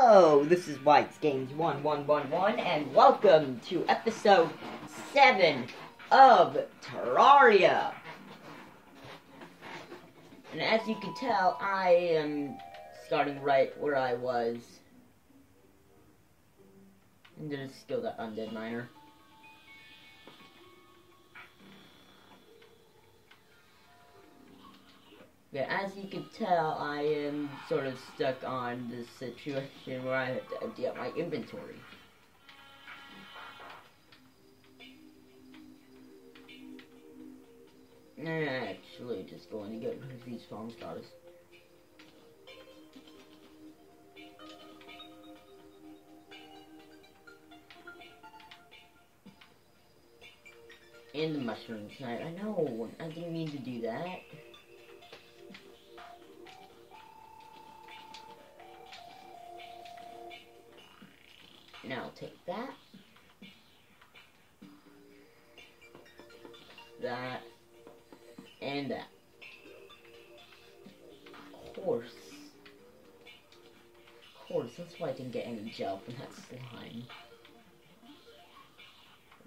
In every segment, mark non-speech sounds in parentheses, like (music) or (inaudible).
This is Nate's Games 1111, and welcome to episode 7 of Terraria. And as you can tell, I am starting right where I was. I'm gonna skill that undead miner. Yeah, as you can tell, I am sort of stuck on this situation where I have to empty out my inventory. I'm actually just going to get rid of these farm stars. And the mushrooms. I, I know, I didn't mean to do that. Now I'll take that. That. And that. Of course, that's why I didn't get any gel from that slime.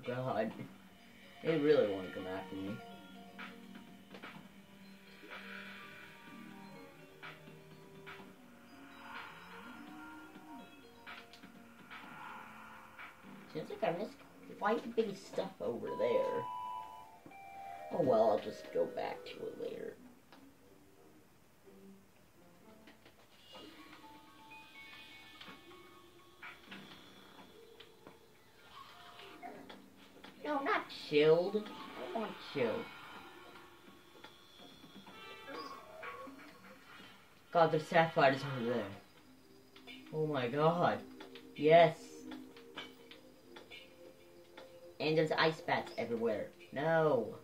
God. They really want to come after me. Big stuff over there. Oh well, I'll just go back to it later. No, not chilled. I want chilled. God, there's sapphires over there. Oh my god. Yes. And there's ice bats everywhere. No.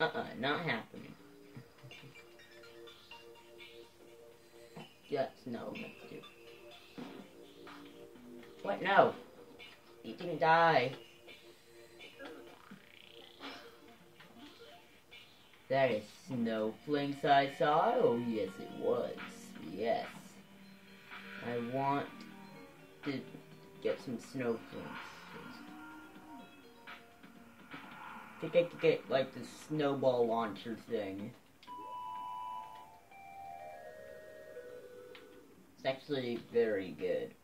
Uh-uh, not happening. I saw. Oh, yes, it was. Yes. I want to get some Snow Flinx. I think I could get, like, the snowball launcher thing. It's actually very good.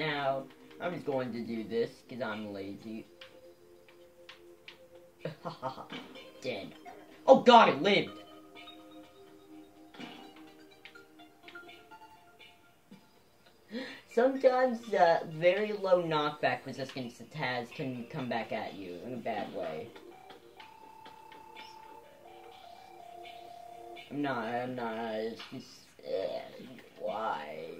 Now, I'm just going to do this because I'm lazy. (laughs) Dead. Oh god, it lived! Sometimes uh, very low knockback resistance it has can come back at you in a bad way. I'm not, I'm not, it's just, uh, why?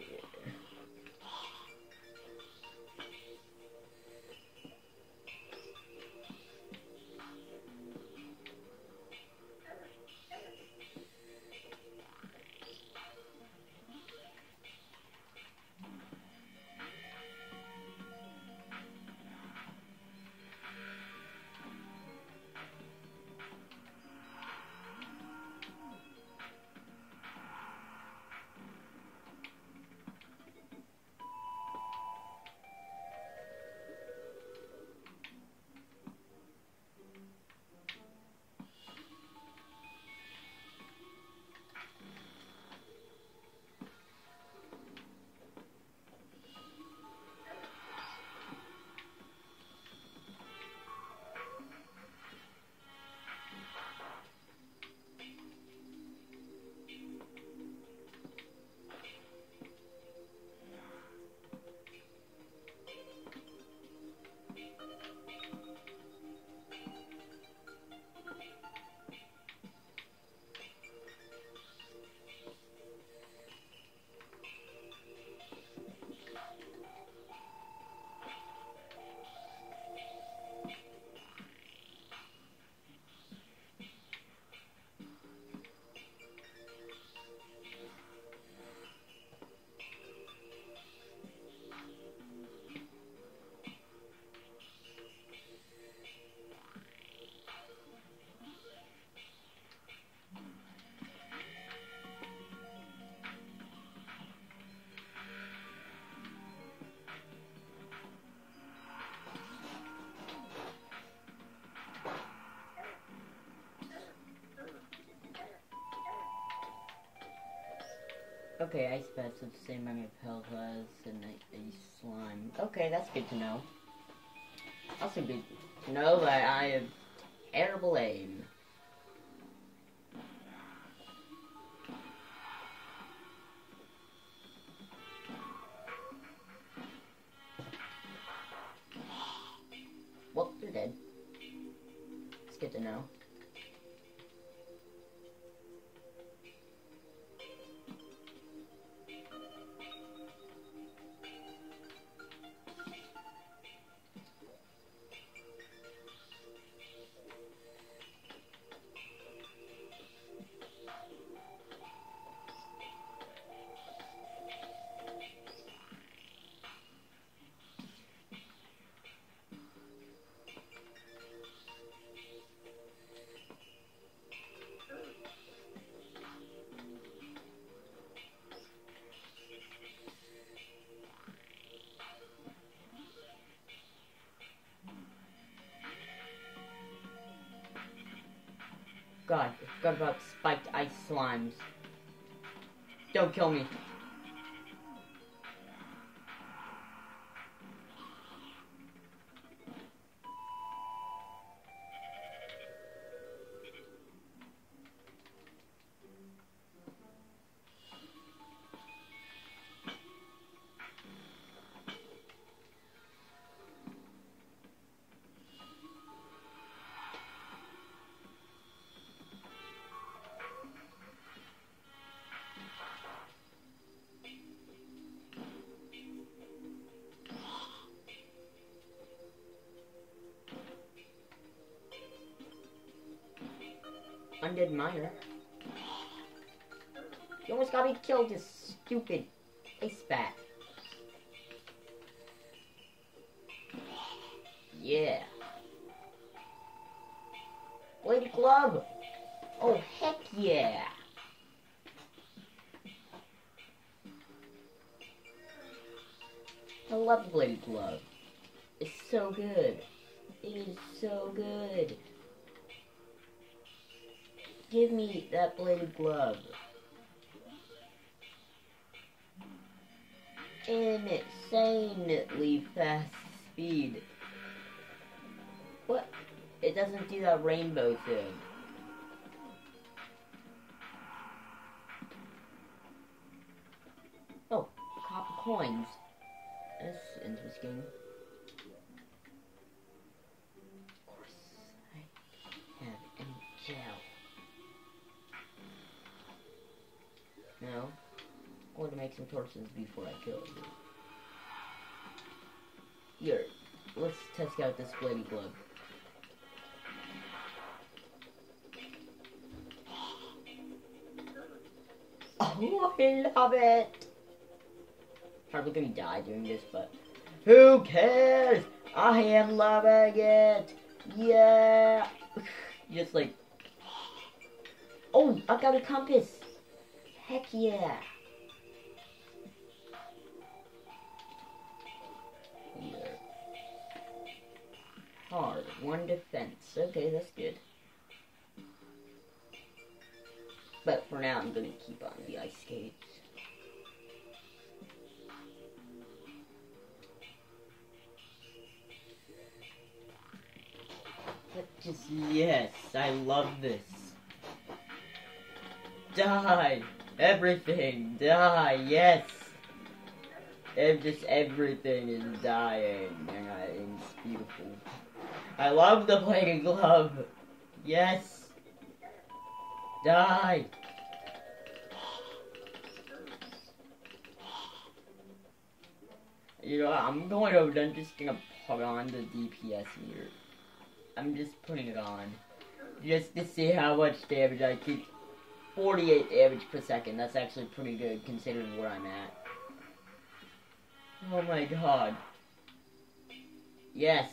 Okay, Ice Bats the same amount of health as an slime. Okay, that's good to know. Also good to know that I have terrible aim. God, I forgot about spiked ice slimes. Don't kill me. Undead miner. You almost got me killed, this stupid ice bat. Yeah. Blade glove. Oh heck yeah. I love blade glove. It's so good. It is so good. Give me that bladed glove. Insanely fast speed. What? It doesn't do that rainbow thing. Oh, copper coins. That's interesting. No. I want to make some torches before I kill you. Here, let's test out this bloody glove. (gasps) Oh, I love it! Probably gonna die doing this, but who cares? I am loving it! Yeah! (sighs) Just like, oh, I got a compass! Heck yeah! Here. Hard. One defense. Okay, that's good. But for now, I'm gonna keep on the ice skates. Just, yes, I love this. Die! Everything, die, yes! Just everything is dying, and I, it's beautiful. I love the playing glove! Yes! Die! You know, I'm going over, I'm just gonna put on the DPS meter. I'm just putting it on. Just to see how much damage I can 48 average per second. That's actually pretty good considering where I'm at. Oh my god. Yes.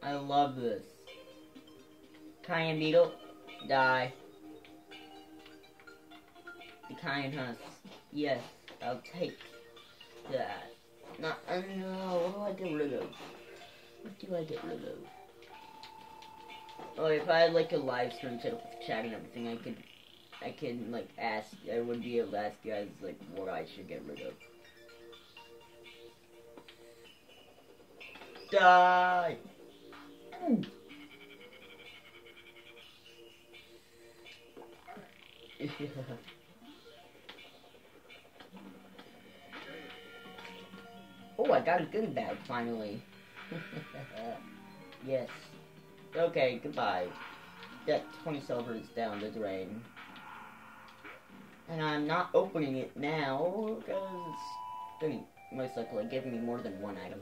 I love this. Cyan Beetle, die. The Cyan Husk, yes, I'll take that. No, uh, no, what do I get rid of? What do I get rid of? Oh, if I had like a live stream set up with chat and everything, I could, I could like ask. I would be able to ask you guys like what I should get rid of. Die. (laughs) oh, I got a good bag finally. (laughs) yes. Okay, goodbye. That 20 silver is down the drain. And I'm not opening it now, because it's going to most likely give me more than one item.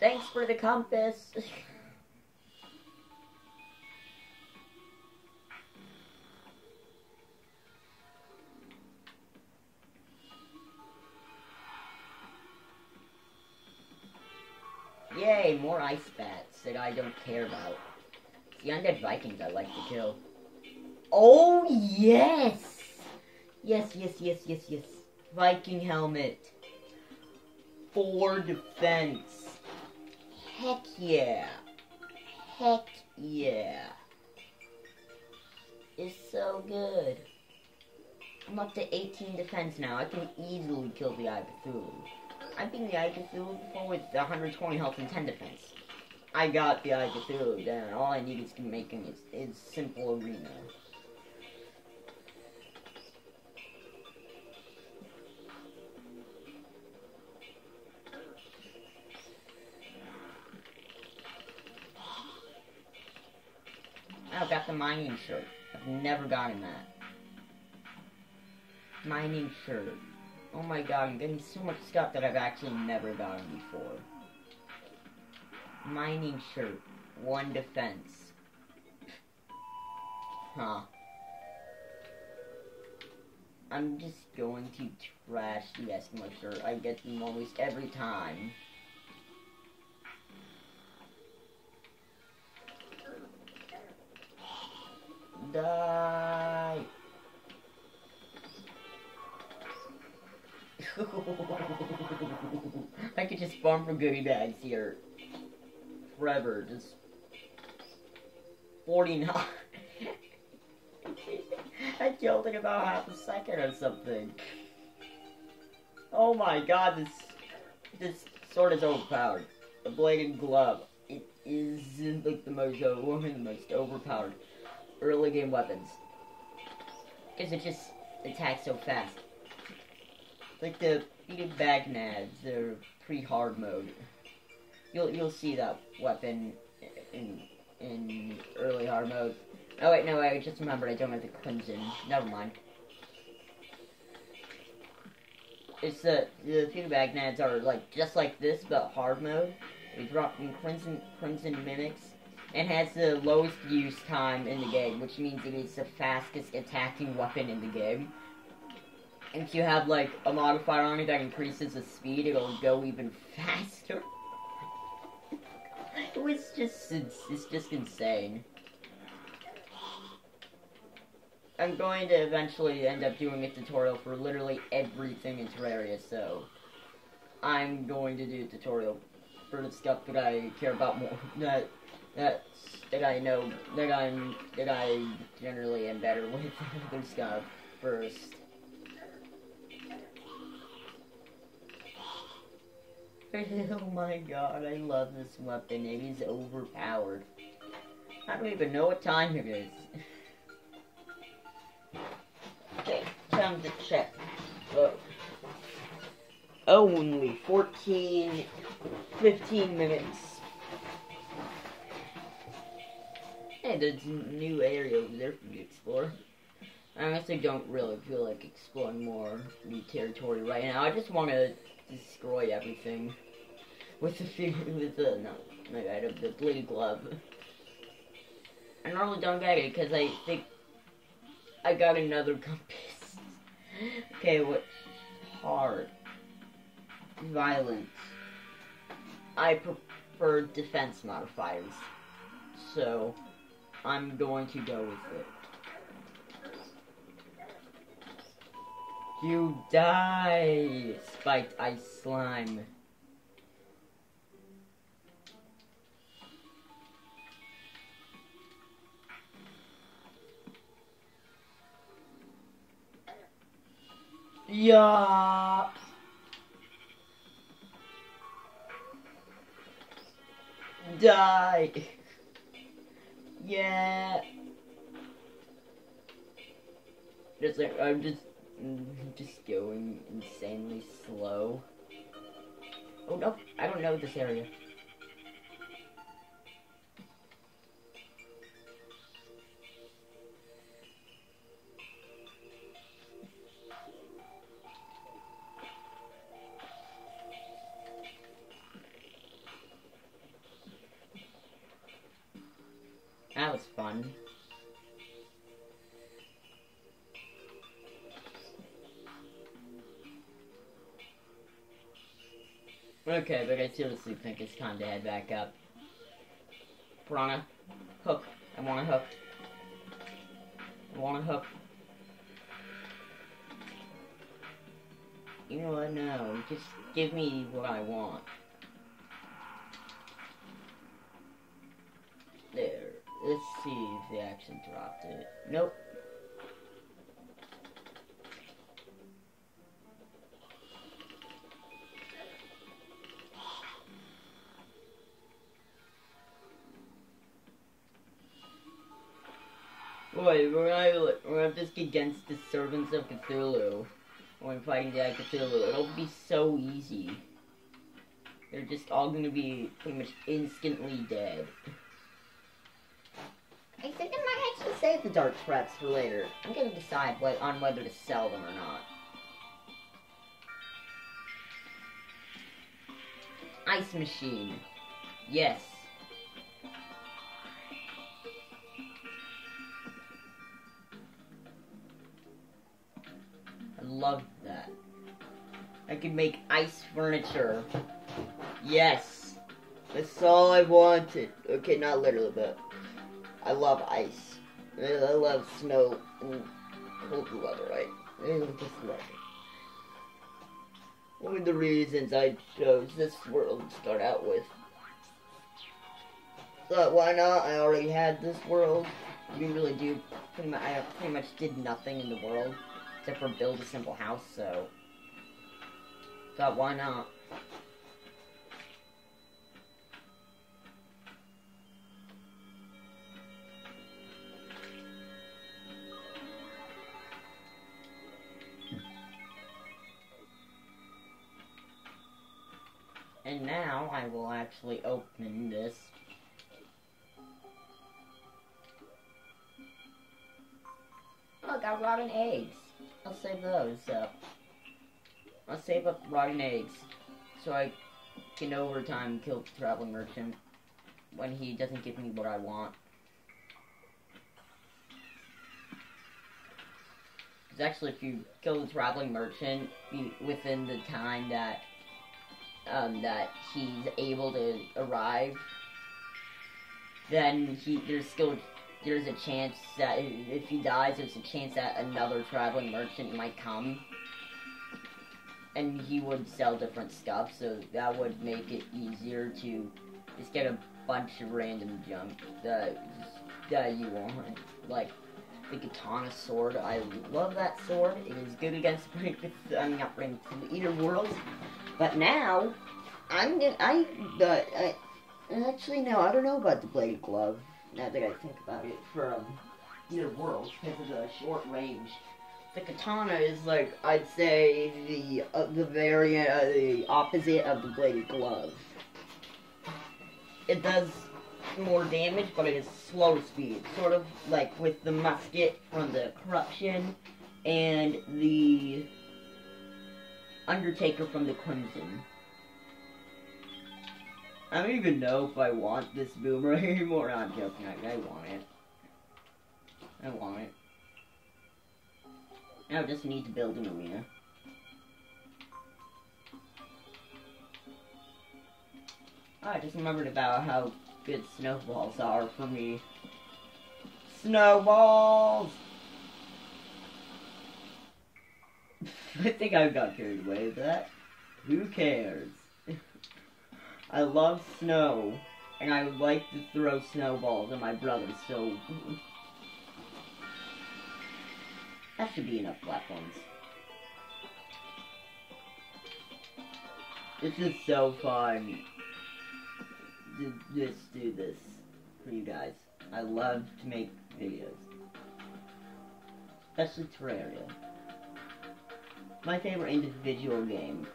Thanks for the compass! (laughs) Yay, more ice bats that I don't care about. The undead Vikings I like to kill. Oh, yes! Yes, yes, yes, yes, yes. Viking helmet. For defense. Heck yeah. Heck yeah. It's so good. I'm up to 18 defense now. I can easily kill the Eye Cthulhu. I beat the Eye Cthulhu before with 120 health and 10 defense. I got the Eye Cthulhu down. All I need is to make him is, is simple arena. I got the mining shirt. I've never gotten that. Mining shirt. Oh my god, I'm getting so much stuff that I've actually never gotten before. Mining shirt. One defense. Huh. I'm just going to trash the Eskimo shirt. I get them almost every time. Die! (laughs) I could just farm for goodie bags here. Forever, just... 49. (laughs) I killed it about half a second or something. Oh my god, this... This sword is overpowered. The bladed glove. It is like the most, one of the most overpowered early game weapons. Because it just attacks so fast. Like the Fetid Baghnakhs, they're pre-hard mode. You'll you'll see that weapon in in early hard mode. Oh wait, no, I just remembered I don't have the crimson. Never mind. It's the the few Baghnakhs are like just like this but hard mode. We drop in crimson crimson mimics and has the lowest use time in the game, which means it is the fastest attacking weapon in the game. And if you have like a modifier on it that increases the speed, it'll go even (laughs) faster. It was just it's, it's just insane. I'm going to eventually end up doing a tutorial for literally everything in Terraria, so I'm going to do a tutorial for the stuff that I care about more. (laughs) That that that I know that I'm that I generally am better (laughs) with other stuff first. (laughs) oh my god, I love this weapon. It is overpowered. I don't even know what time it is. okay, time to check. Oh. Only 14, 15 minutes. Hey, there's a new area over there for me to explore. I honestly don't really feel like exploring more new territory right now. I just want to destroy everything with the figure with the no, my god, of the blue glove. I normally don't get it because I think I got another compass. okay, what? Hard. Violence. I prefer defense modifiers. So, I'm going to go with it. You die, spiked ice slime. Yeah. Die. Yeah. Just like I'm just mm, just going insanely slow. Oh no, I don't know this area. That was fun. Okay, but I seriously think it's time to head back up. Piranha, hook. I want a hook. I want a hook. You know what? No, just give me what I want. See if they actually dropped it. Nope. Wait, we're we're gonna just against the servants of Cthulhu. When fighting the Cthulhu, it'll be so easy. They're just all gonna be pretty much instantly dead. I think I might actually save the dark threats for later. I'm gonna decide what, on whether to sell them or not. Ice machine. Yes. I love that. I can make ice furniture. Yes. That's all I wanted. Okay, not literally, but I love ice. I love snow and cold weather, right? Just love it. One of the reasons I chose this world to start out with. But why not? I already had this world. You really do. Pretty much, I pretty much did nothing in the world except for build a simple house. So, thought why not? And now I will actually open this. Look, I got rotten eggs. I'll save those up. I'll save up rotten eggs. So I can over time kill the traveling merchant when he doesn't give me what I want. Because actually if you kill the traveling merchant within the time that um, that he's able to arrive, then he there's still there's a chance that if he dies, there's a chance that another traveling merchant might come, and he would sell different stuff. So that would make it easier to just get a bunch of random junk that that you want, like the katana sword. I love that sword. It is good against (laughs) I'm not bringing to the Eater world. But now, I'm gonna, I, but, I, actually, no, I don't know about the blade glove, now that I think about it, from either world, because of the short range. The katana is like, I'd say, the, uh, the variant, uh, the opposite of the blade glove. It does more damage, but it is slow speed, sort of like with the musket from the corruption, and the Undertaker from the Crimson. I don't even know if I want this boomerang (laughs) anymore. I'm joking. I, I want it. I want it. I just need to build an arena. Ah, I just remembered about how good snowballs are for me. Snowballs! I think I got carried away with that. Who cares? I love snow, and I would like to throw snowballs at my brother, so... that should be enough platforms. This is so fun just do this for you guys. I love to make videos. Especially Terraria. My favorite individual game.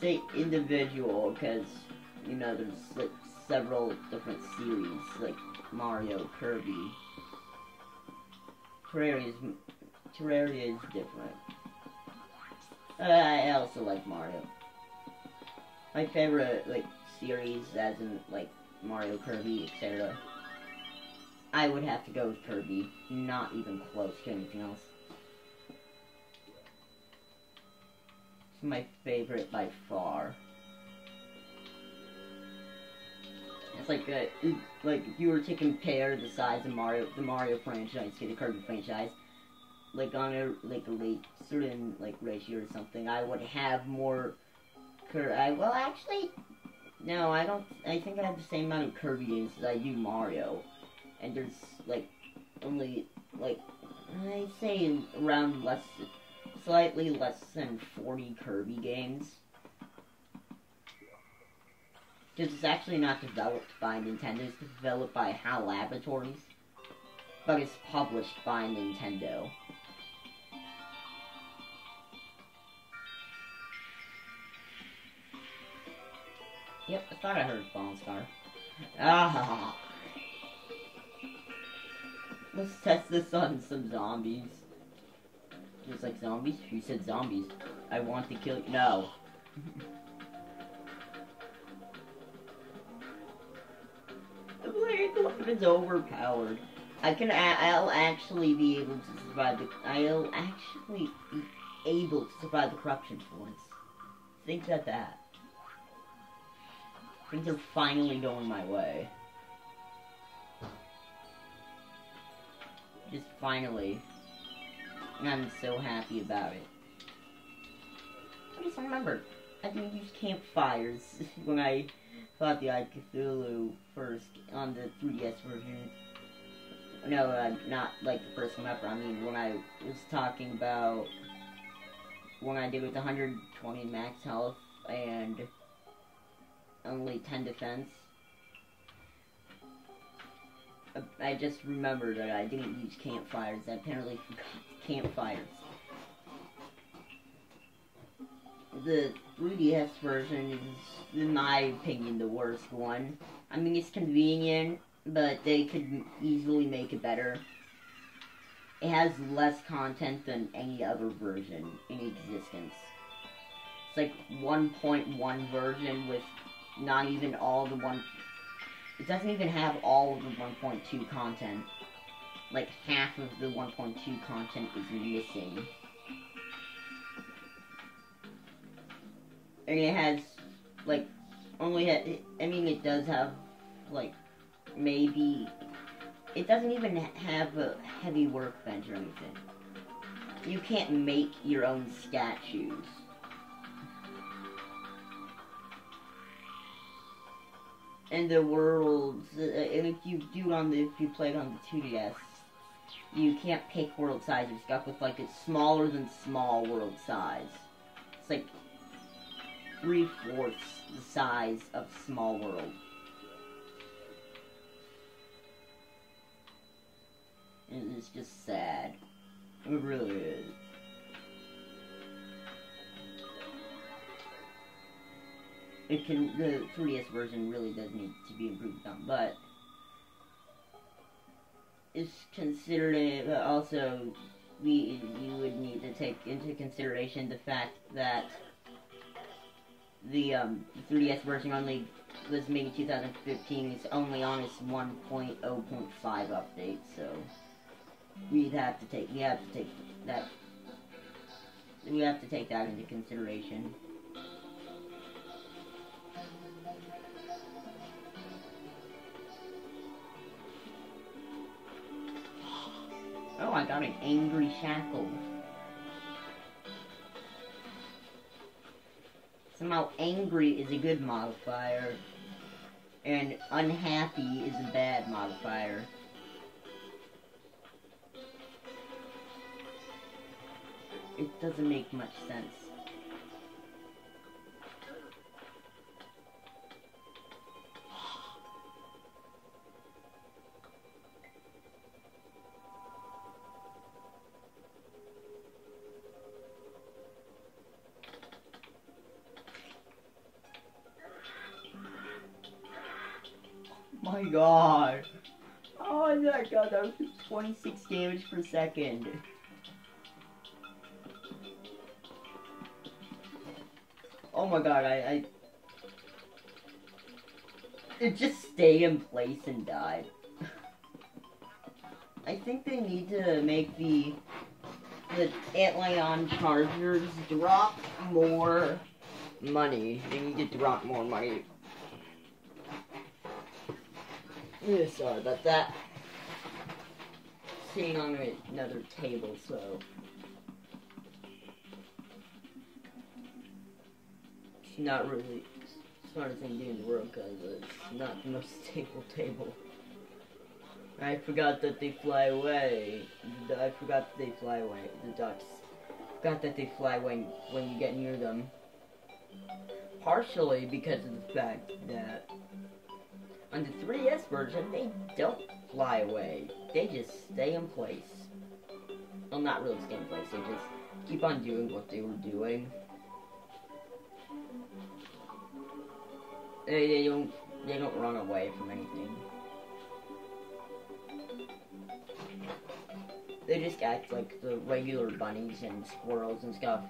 Say individual because, you know, there's like several different series, like Mario, Kirby. Terraria is, Terraria is different. Uh, I also like Mario. My favorite, like, series, as in, like, Mario, Kirby, etc. I would have to go with Kirby. Not even close to anything else. It's my favorite by far. It's like uh, a, like if you were to compare the size of Mario, the Mario franchise the Kirby franchise, like on a like a late certain like ratio or something, I would have more. Cur I well actually, no, I don't. I think I have the same amount of Kirby games as I do Mario, and there's like only like I say around less, slightly less than forty Kirby games. Because it's actually not developed by Nintendo, it's developed by HAL Laboratories. But it's published by Nintendo. Yep, I thought I heard Fallen Star. Ah! Let's test this on some zombies. Just like zombies? You said zombies? I want to kill you. No. (laughs) the weapon's overpowered. I can. I'll actually be able to survive the. I'll actually be able to survive the corruption once. Think about that. Things are finally going my way. Just finally. I'm so happy about it. I just remember, I didn't use campfires (laughs) when I fought the Eye Cthulhu first on the 3DS version. No, uh, not like the first one ever. I mean, when I was talking about when I did with 120 max health and only 10 defense. I just remembered that I didn't use campfires. I apparently forgot campfires. The 3DS version is, in my opinion, the worst one. I mean, it's convenient, but they could easily make it better. It has less content than any other version in existence. It's like 1.1 version with not even all the one. It doesn't even have all of the 1.2 content. Like half of the 1.2 content is missing. And it has, like, only, ha I mean, it does have, like, maybe, it doesn't even have a heavy workbench or anything. You can't make your own statues. And the worlds, uh, and if you do it on the, if you play it on the 2DS, you can't pick world size, you're stuck with like a smaller than small world size. It's like three-fourths the size of small world. And it's just sad. It really is. It can the 3DS version really does need to be improved on, but it's considered also we you would need to take into consideration the fact that the um, 3DS version only was made in 2015. It's only on its 1.0.5 update, so we'd have to take we have to take that we have to take that into consideration. Oh, I got an angry shackle. Somehow angry is a good modifier, and unhappy is a bad modifier. It doesn't make much sense. God. Oh my god, that was 26 damage per second. Oh my god, I, I... It just stayed in place and died. I think they need to make the the Antlion Chargers drop more money. They need to drop more money. Yeah, sorry about that. Sitting on another table, so. It's not really the smartest thing to do in the world because it's not the most (laughs) stable table. I forgot that they fly away. I forgot that they fly away. The ducks. Forgot that they fly when when you get near them. Partially because of the fact that on the 3DS version they don't fly away. They just stay in place. Well, not really stay in place. They just keep on doing what they were doing. They, they don't they don't run away from anything. They just act like the regular bunnies and squirrels and stuff.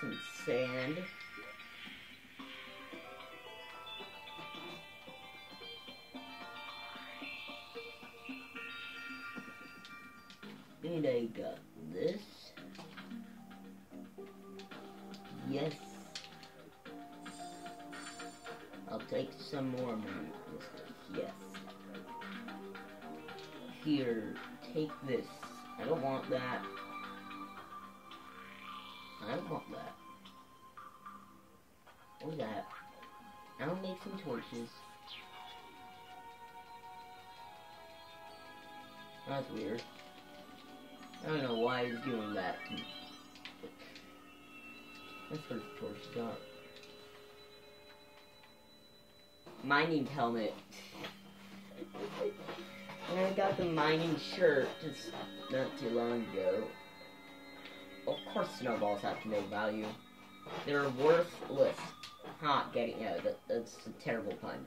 Some sand. That's weird. I don't know why he's doing that. That's where the torches are. Mining helmet. and I got the mining shirt just not too long ago. Of course snowballs have no value. They're worthless. Not getting yeah, that, that's a terrible pun.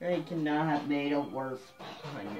I cannot have made a worse pun.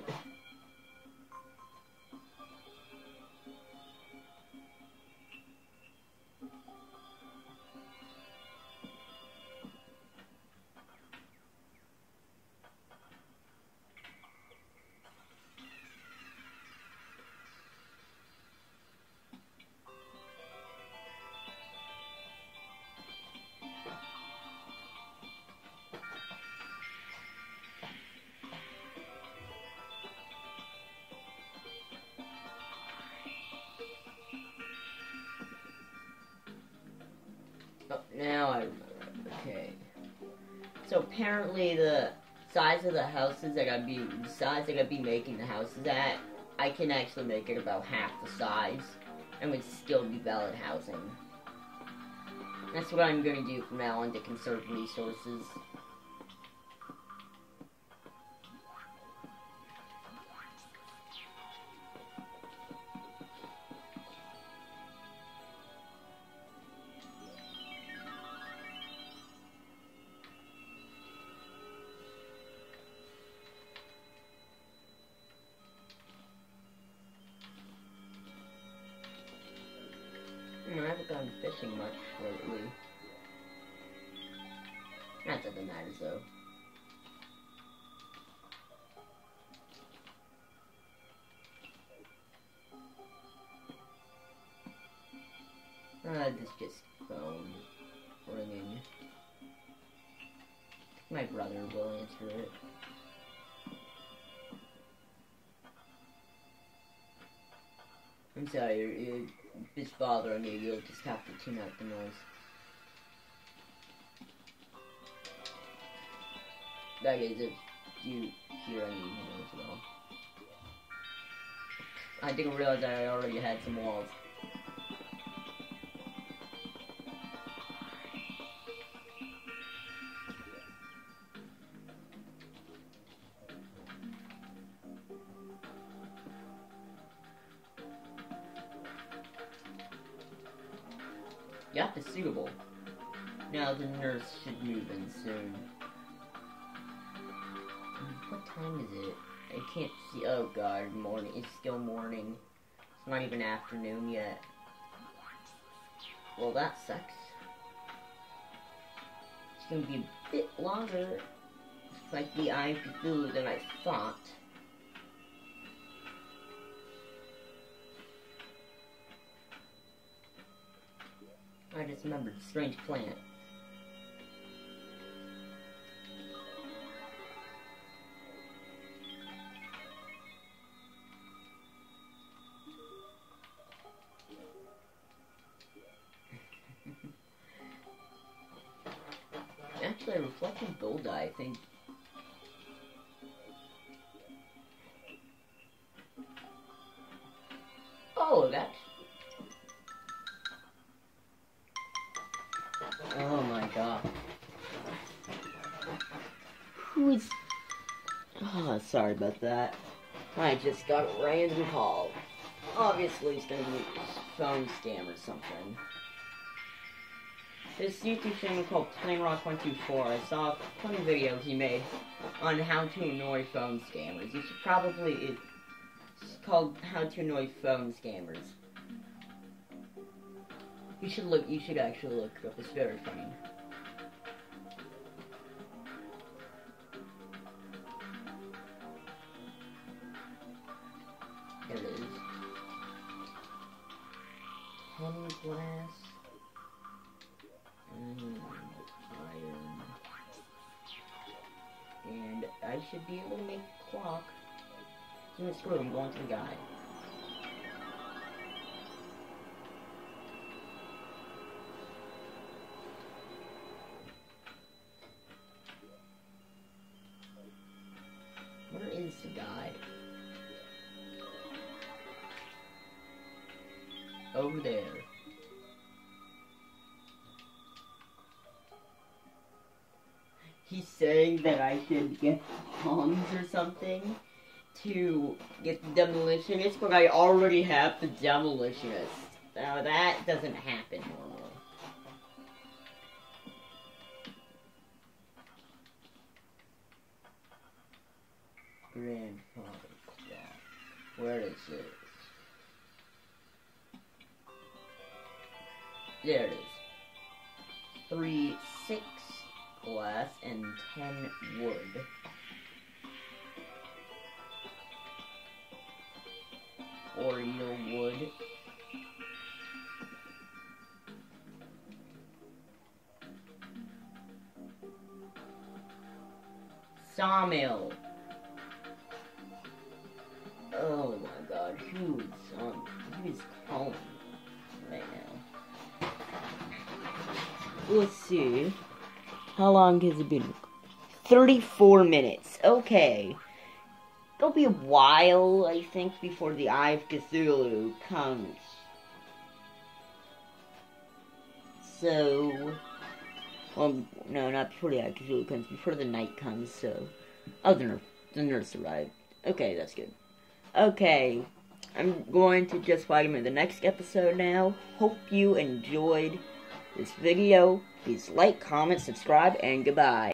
Apparently the size of the houses that I'd be the size that I'd be making the houses at, I can actually make it about half the size and would still be valid housing. That's what I'm going to do from now on to conserve resources. Brother will answer it. I'm sorry, you- it's bothering you, you'll just have to tune out the noise. That is, if you hear any noise at all. I didn't realize I already had some walls. Not even afternoon yet. Well, that sucks. It's gonna be a bit longer. Like the Eye Cthulhu than I thought. I just remembered strange plant. About that. I just got a random call. Obviously, it's gonna be a phone scam or something. This YouTube channel called PlainRock124, I saw plenty of videos he made on how to annoy phone scammers. You should probably. It's called How to Annoy Phone Scammers. You should look. You should actually look up. It's very funny. Glass. And iron. And I should be able to make clock. So screw it, I'm going to the guy. That I should get bombs or something to get the demolitionist, but I already have the demolitionist. Now that doesn't happen normally. Grandfather clock. Where is it? There it is. Three, six glass, and ten wood. Boreal wood. Sawmill. Oh my god, who is on who is calling right now? Let's see. How long has it been? 34 minutes. Okay. It'll be a while, I think, before the Eye of Cthulhu comes. So, well, no, not before the Eye of Cthulhu comes, before the night comes, so. Oh, the nurse, the nurse arrived. Okay, that's good. Okay, I'm going to just welcome in the next episode now. Hope you enjoyed this video. Please like, comment, subscribe, and goodbye.